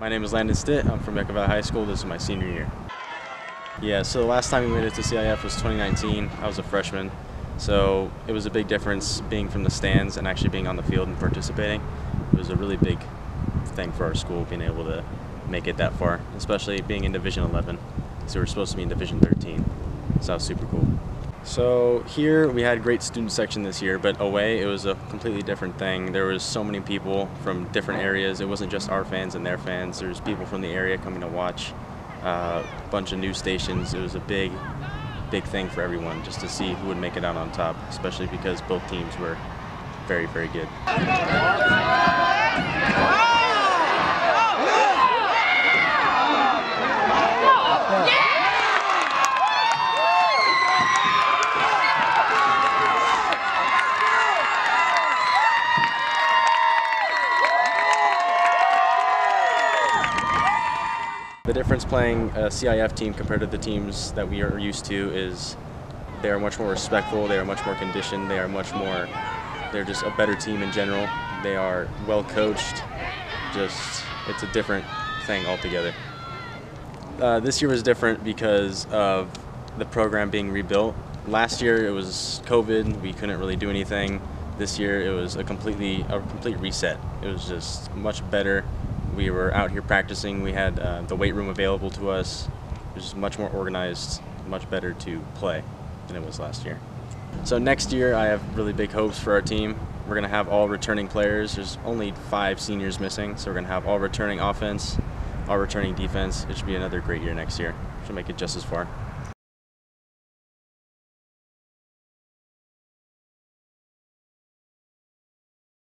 My name is Landon Stitt. I'm from Yucca Valley High School. This is my senior year. Yeah, so the last time we made it to CIF was 2019. I was a freshman, so it was a big difference being from the stands and actually being on the field and participating. It was a really big thing for our school being able to make it that far, especially being in Division 11. So we were supposed to be in Division 13. So that was super cool. So here we had great student section this year, but away it was a completely different thing. There was so many people from different areas. It wasn't just our fans and their fans. There's people from the area coming to watch. Uh, a bunch of news stations. It was a big, big thing for everyone just to see who would make it out on top, especially because both teams were very, very good. The difference playing a CIF team compared to the teams that we are used to is they are much more respectful, they are much more conditioned, they are much more, they're just a better team in general. They are well coached, just, it's a different thing altogether. Uh, this year was different because of the program being rebuilt. Last year it was COVID, we couldn't really do anything. This year it was a completely a complete reset. It was just much better. We were out here practicing. We had uh, the weight room available to us. It was much more organized, much better to play than it was last year. So next year I have really big hopes for our team. We're going to have all returning players. There's only five seniors missing, so we're going to have all returning offense, all returning defense. It should be another great year next year. Should make it just as far.